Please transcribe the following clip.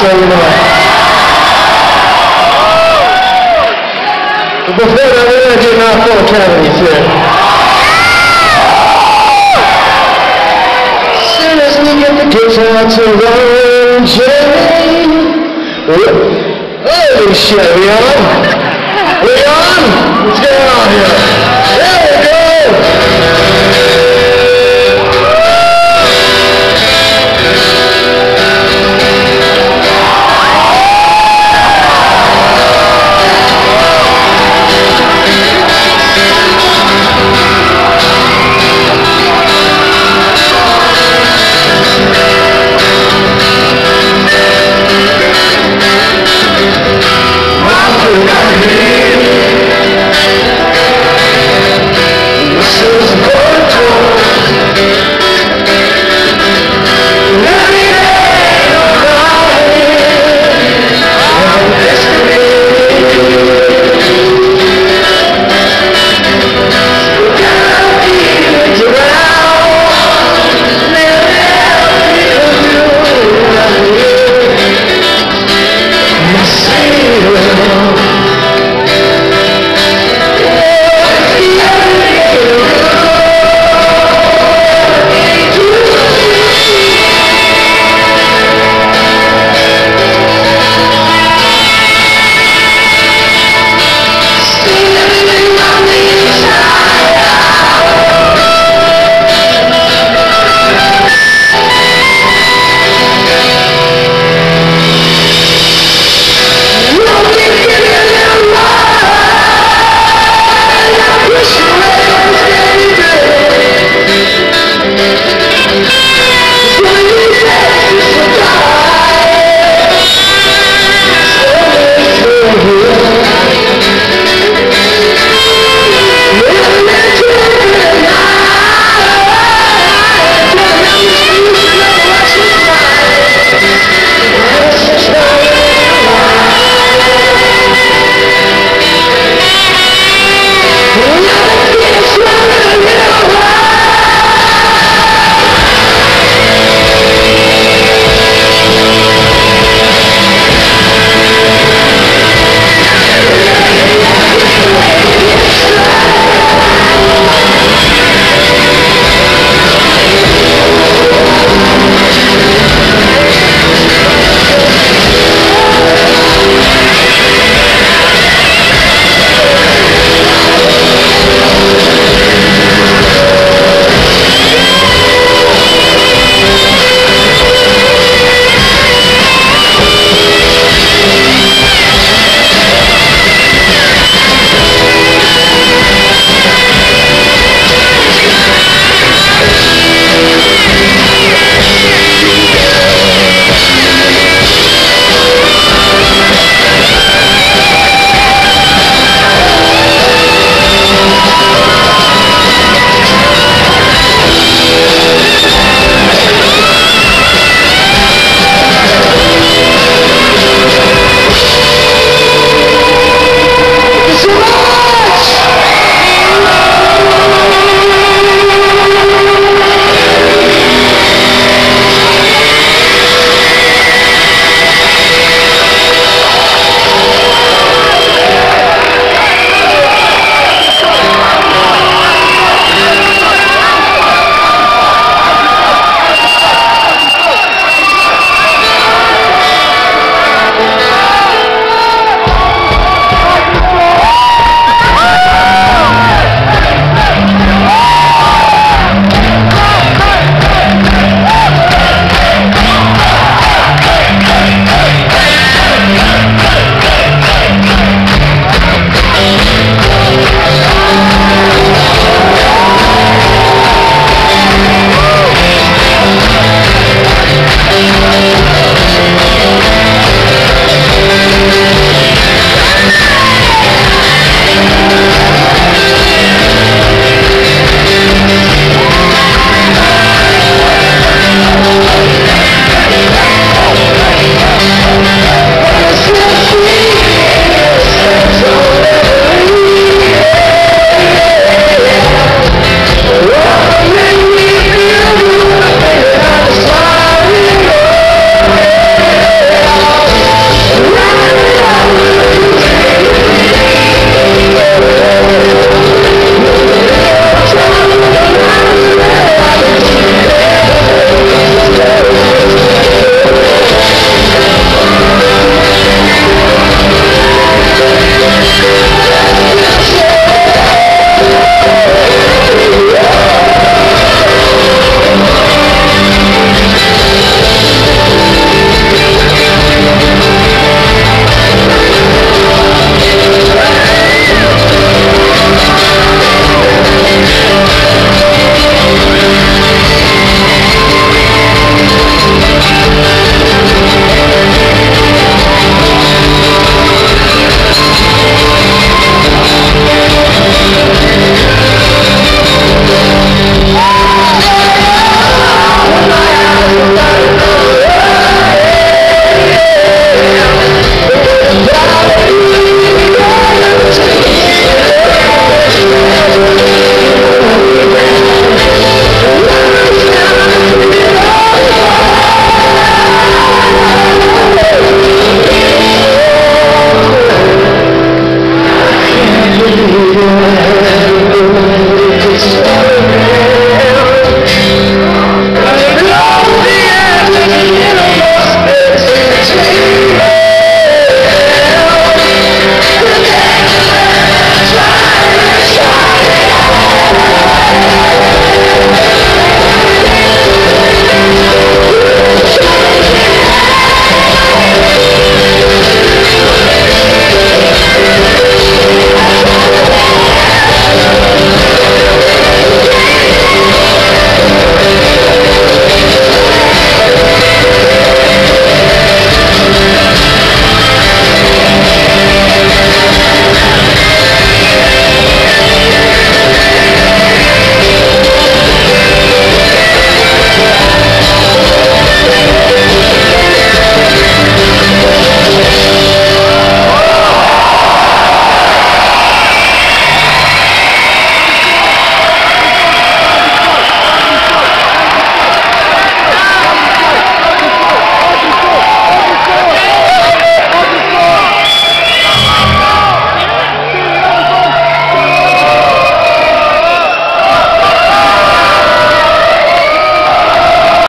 so you. But before that, we're going to get our full cavities here. Soon as we get the guitar to run, Jimmy. Holy shit, we on? We on? What's going on here? There we go!